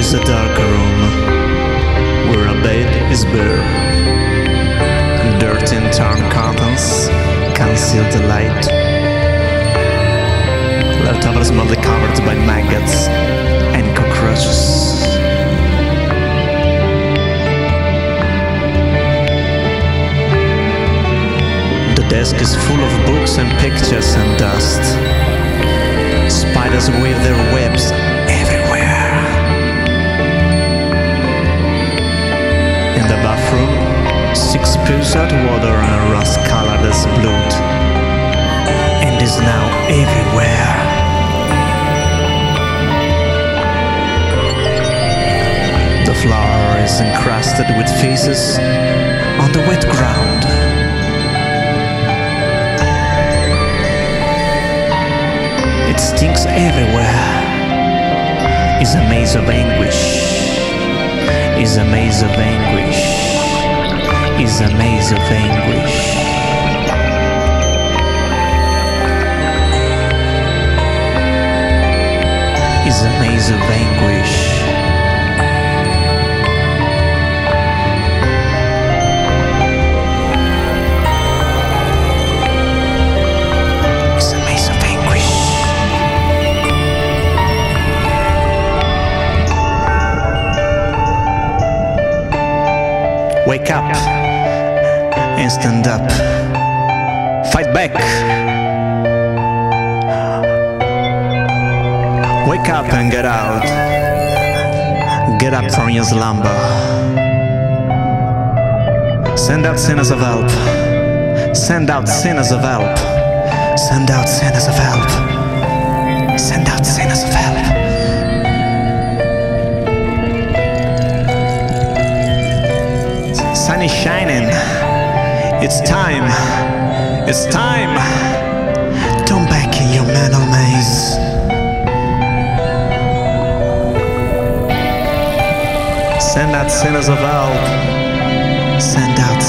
is a dark room where a bed is bare. And dirty and torn curtains conceal the light. Leftovers mostly covered by maggots and cockroaches. The desk is full of books and pictures and dust. Spiders weave their webs out water and rust colored as blood, and is now everywhere. The floor is encrusted with feces on the wet ground. It stinks everywhere. Is a maze of anguish. Is a maze of anguish. Is a maze of anguish. Is a maze of anguish. Is a maze of anguish. Wake up and stand up. Fight back. Wake up and get out. Get up from your slumber. Send out sinners of help. Send out sinners of help. Send out sinners of help. Send out sinners of help. Sun is shining. It's time. It's time. Don't back in your mental maze. Send out sinners of hell. Send out